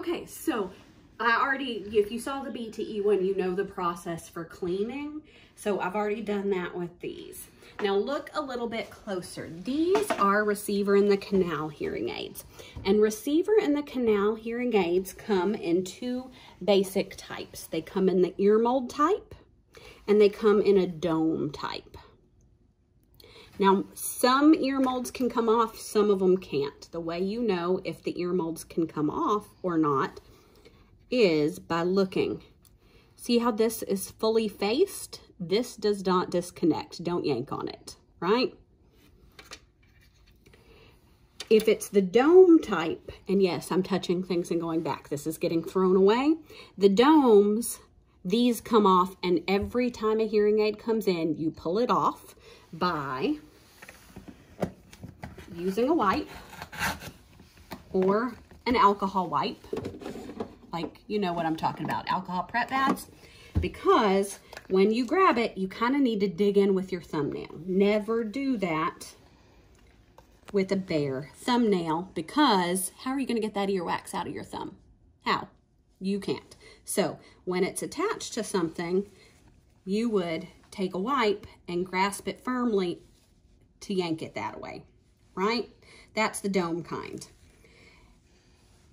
Okay, so I already, if you saw the BTE one, you know the process for cleaning. So I've already done that with these. Now look a little bit closer. These are receiver in the canal hearing aids. And receiver in the canal hearing aids come in two basic types. They come in the ear mold type and they come in a dome type. Now, some ear molds can come off, some of them can't. The way you know if the ear molds can come off or not is by looking. See how this is fully faced? This does not disconnect. Don't yank on it, right? If it's the dome type, and yes, I'm touching things and going back. This is getting thrown away. The domes, these come off, and every time a hearing aid comes in, you pull it off by using a wipe or an alcohol wipe like you know what I'm talking about, alcohol prep pads, because when you grab it, you kind of need to dig in with your thumbnail. Never do that with a bare thumbnail because how are you going to get that earwax out of your thumb? How? You can't. So when it's attached to something, you would take a wipe and grasp it firmly to yank it that way, right? That's the dome kind.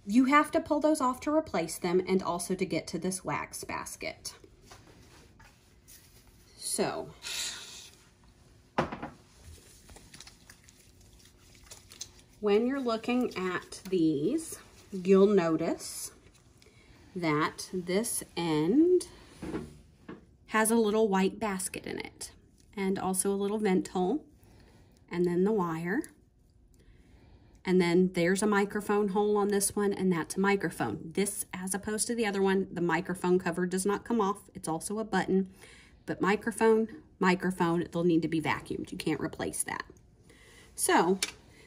You have to pull those off to replace them and also to get to this wax basket. So, when you're looking at these, you'll notice that this end has a little white basket in it and also a little vent hole and then the wire and then there's a microphone hole on this one, and that's a microphone. This, as opposed to the other one, the microphone cover does not come off. It's also a button. But microphone, microphone, they'll need to be vacuumed. You can't replace that. So,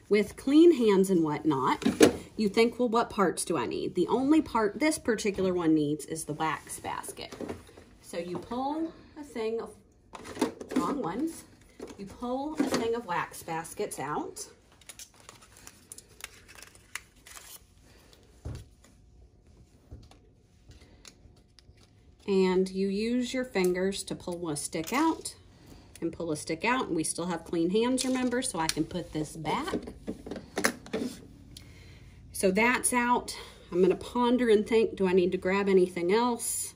with clean hands and whatnot, you think, well, what parts do I need? The only part this particular one needs is the wax basket. So you pull a thing of, wrong ones, you pull a thing of wax baskets out. And you use your fingers to pull a stick out and pull a stick out. And we still have clean hands, remember, so I can put this back. So that's out. I'm going to ponder and think, do I need to grab anything else?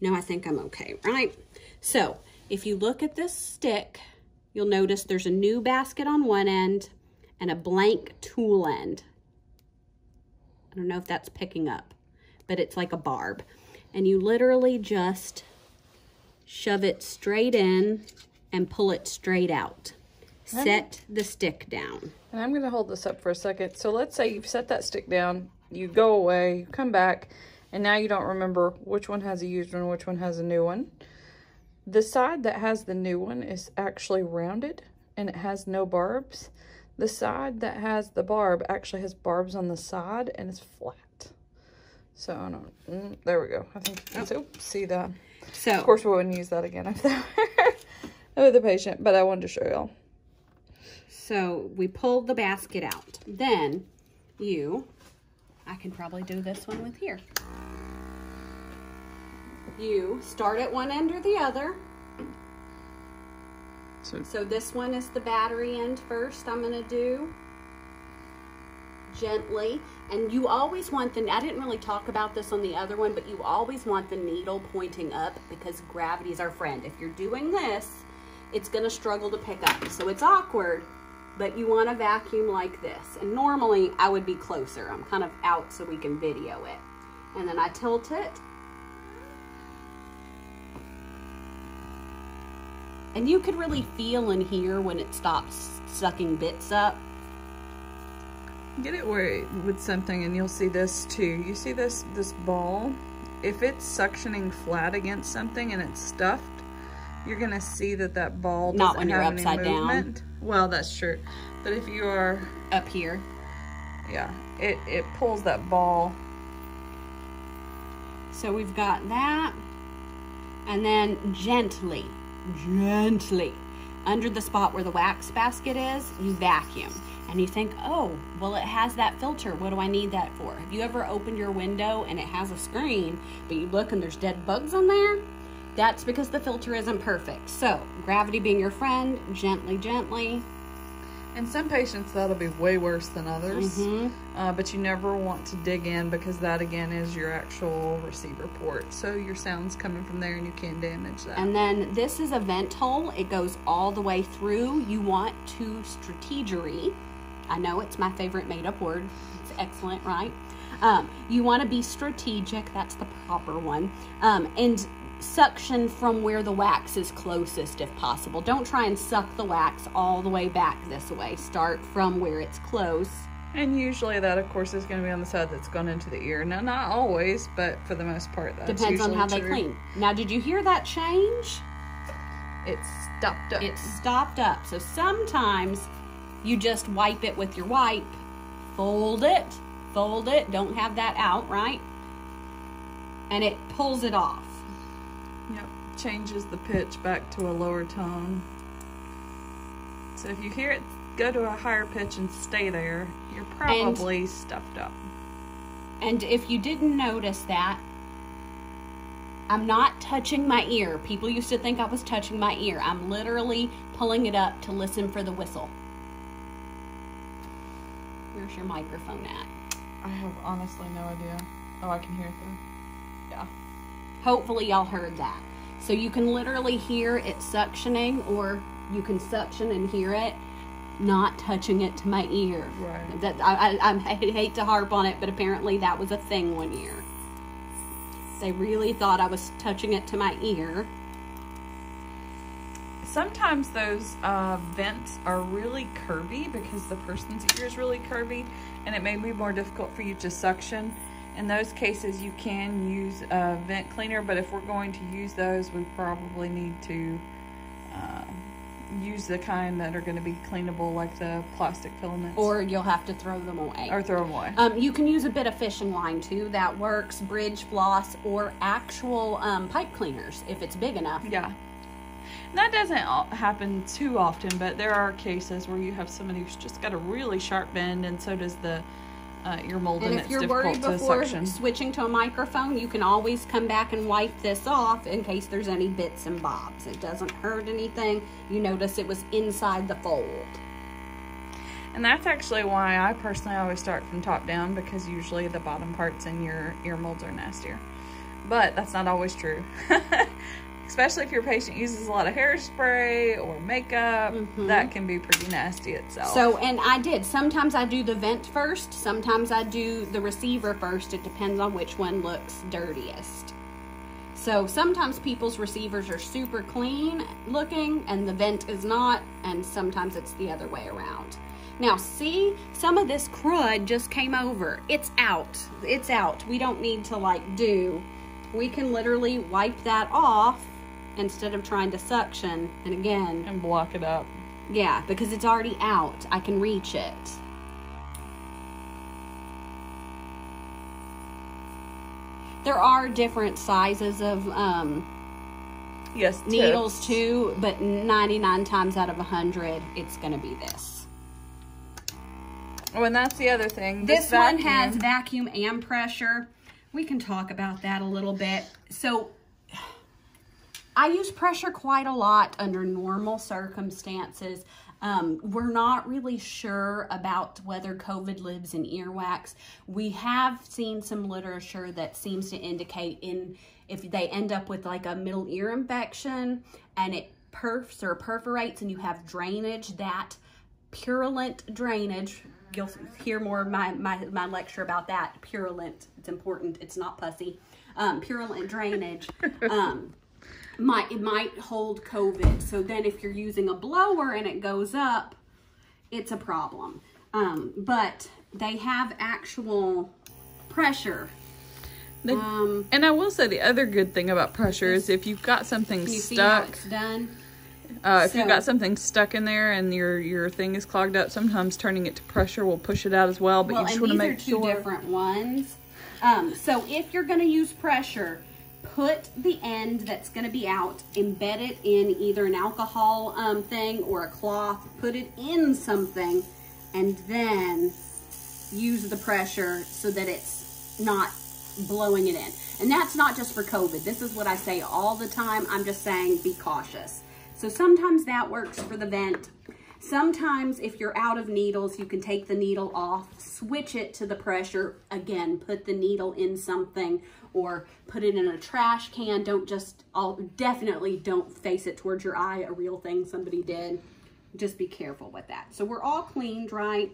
No, I think I'm okay, right? So if you look at this stick, you'll notice there's a new basket on one end and a blank tool end. I don't know if that's picking up, but it's like a barb and you literally just shove it straight in and pull it straight out. Set the stick down. And I'm going to hold this up for a second. So let's say you've set that stick down, you go away, you come back, and now you don't remember which one has a used one, which one has a new one. The side that has the new one is actually rounded and it has no barbs. The side that has the barb actually has barbs on the side and it's flat. So I don't, mm, there we go. I think you can oh. see that. So of course we wouldn't use that again if that were with the patient, but I wanted to show y'all. So we pulled the basket out. Then you, I can probably do this one with here. You start at one end or the other. So, so this one is the battery end first I'm going to do gently. And you always want the, I didn't really talk about this on the other one, but you always want the needle pointing up because gravity is our friend. If you're doing this, it's gonna struggle to pick up. So it's awkward, but you want a vacuum like this. And normally I would be closer. I'm kind of out so we can video it. And then I tilt it. And you could really feel and hear when it stops sucking bits up get it where with something and you'll see this too. You see this, this ball? If it's suctioning flat against something and it's stuffed, you're gonna see that that ball Not when you're upside down. Well, that's true. But if you are up here, yeah, it, it pulls that ball. So we've got that. And then gently, gently under the spot where the wax basket is, you vacuum. And you think, oh, well, it has that filter. What do I need that for? Have you ever opened your window and it has a screen, but you look and there's dead bugs on there? That's because the filter isn't perfect. So, gravity being your friend, gently, gently. In some patients, that'll be way worse than others. Mm-hmm. Uh, but you never want to dig in because that, again, is your actual receiver port. So your sound's coming from there and you can't damage that. And then this is a vent hole. It goes all the way through. You want to strategery. I know it's my favorite made up word. It's excellent, right? Um, you want to be strategic. That's the proper one. Um, and suction from where the wax is closest if possible. Don't try and suck the wax all the way back this way. Start from where it's close. And usually that, of course, is going to be on the side that's gone into the ear. Now, not always, but for the most part, that's Depends on how they clean. Now, did you hear that change? It's stopped up. It stopped up. So sometimes you just wipe it with your wipe, fold it, fold it, don't have that out, right? And it pulls it off. Yep, changes the pitch back to a lower tone. So if you hear it go to a higher pitch and stay there, you're probably stuffed up. And if you didn't notice that, I'm not touching my ear. People used to think I was touching my ear. I'm literally pulling it up to listen for the whistle. Where's your microphone at? I have honestly no idea. Oh, I can hear it though. Yeah. Hopefully, y'all heard that. So you can literally hear it suctioning, or you can suction and hear it not touching it to my ear. Right. That I, I, I hate to harp on it, but apparently that was a thing one year. They really thought I was touching it to my ear. Sometimes those uh, vents are really curvy because the person's ear is really curvy and it may be more difficult for you to suction. In those cases, you can use a vent cleaner, but if we're going to use those, we probably need to uh, use the kind that are going to be cleanable, like the plastic filaments, Or you'll have to throw them away. or throw them away. Um, you can use a bit of fishing line too. That works. Bridge floss or actual um, pipe cleaners if it's big enough. Yeah. And that doesn't happen too often, but there are cases where you have somebody who's just got a really sharp bend, and so does the uh, ear mold, and, And if it's you're worried before suction. switching to a microphone, you can always come back and wipe this off in case there's any bits and bobs. It doesn't hurt anything. You notice it was inside the fold. And that's actually why I personally always start from top down because usually the bottom parts in your ear molds are nastier. But that's not always true. Especially if your patient uses a lot of hairspray or makeup, mm-hmm. that can be pretty nasty itself. So, and I did. Sometimes I do the vent first. Sometimes I do the receiver first. It depends on which one looks dirtiest. So sometimes people's receivers are super clean looking and the vent is not, and sometimes it's the other way around. Now, see, some of this crud just came over. It's out. It's out. We don't need to like do. We can literally wipe that off instead of trying to suction. And again, and block it up. yeah, because it's already out. I can reach it. There are different sizes of um, Yes, tips. needles too, but 99 times out of 100, it's going to be this. Oh, and that's the other thing. This one has vacuum and pressure. We can talk about that a little bit. So I use pressure quite a lot under normal circumstances. Um, we're not really sure about whether COVID lives in earwax. We have seen some literature that seems to indicate in if they end up with like a middle ear infection and it perfs or perforates and you have drainage, that purulent drainage, you'll hear more of my, my, my lecture about that. Purulent, it's important, it's not pussy. Um, purulent drainage. Um, might it might hold COVID. So then if you're using a blower and it goes up, it's a problem. Um, but they have actual pressure. They- Um, And I will say the other good thing about pressure is if you've got something you stuck, done? uh, if you've got something stuck in there and your your thing is clogged up, sometimes turning it to pressure will push it out as well. But Well, you just want to make sure. these make are two sure. different ones. Um, so if you're going to use pressure, put the end that's going to be out, embed it in either an alcohol um, thing or a cloth, put it in something, and then use the pressure so that it's not blowing it in. And that's not just for COVID. This is what I say all the time. I'm just saying be cautious. So sometimes that works for the vent. Sometimes if you're out of needles, you can take the needle off, switch it to the pressure. Again, put the needle in something or put it in a trash can. Don't just, I'll, definitely don't face it towards your eye, a real thing somebody did. Just be careful with that. So we're all cleaned, right?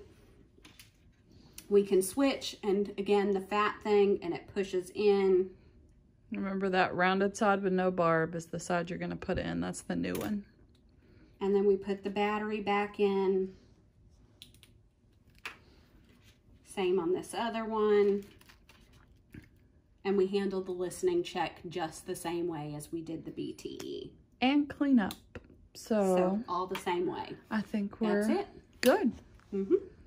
We can switch and again, the fat thing and it pushes in. Remember that rounded side with no barb is the side you're going to put in. That's the new one. And then we put the battery back in. Same on this other one. And we handled the listening check just the same way as we did the BTE. And clean up. So, So all the same way. I think we're That's it. good. hmm